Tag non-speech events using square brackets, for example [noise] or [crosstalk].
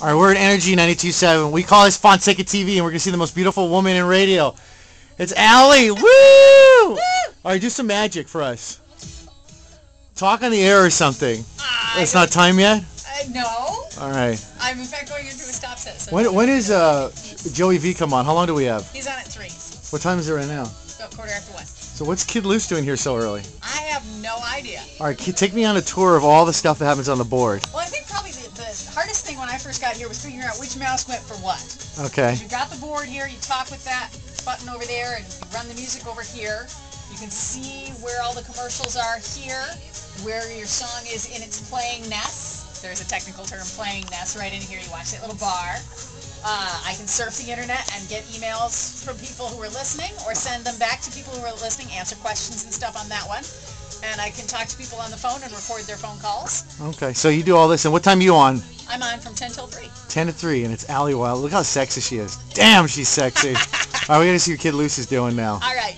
All right, we're at Energy 92.7. We call this Fonseca TV, and we're going to see the most beautiful woman in radio. It's Ali. Woo! All right, do some magic for us. Talk on the air or something. I It's not time yet? Uh, no. All right. I'm in fact going into a stop set. So When, when is uh, Joey V come on? How long do we have? He's on at 3. What time is it right now? So quarter after 1. So what's Kid Loose doing here so early? I have no idea. All right, take me on a tour of all the stuff that happens on the board. Well, I think probably the, the hardest thing when I first got here was figuring out which mouse went for what. Okay. You got the board here, you talk with that button over there, and you run the music over here. You can see where all the commercials are here, where your song is in its playing nest. There's a technical term, playing nest, right in here. You watch that little bar. Uh, I can surf the internet and get emails from people who are listening, or send them back to people who are listening, answer questions and stuff on that one. And I can talk to people on the phone and record their phone calls. Okay, so you do all this, and what time are you on? I'm on from 10 till 3. 10 to 3, and it's Ali Wild. Look how sexy she is. Damn, she's sexy. [laughs] all right, we got to see what Kid is doing now. All right.